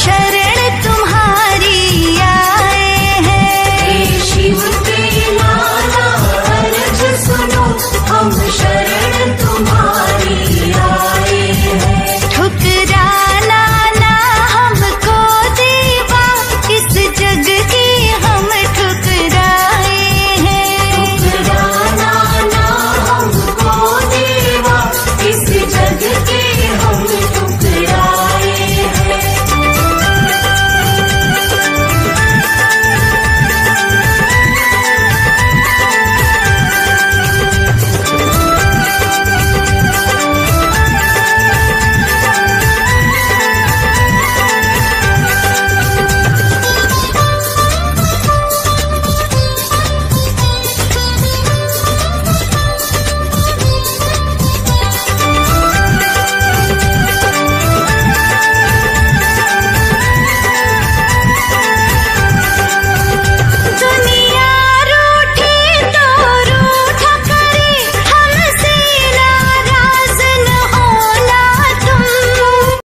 शरण तुम्हारी याद है। शिव शरण तुम्हारी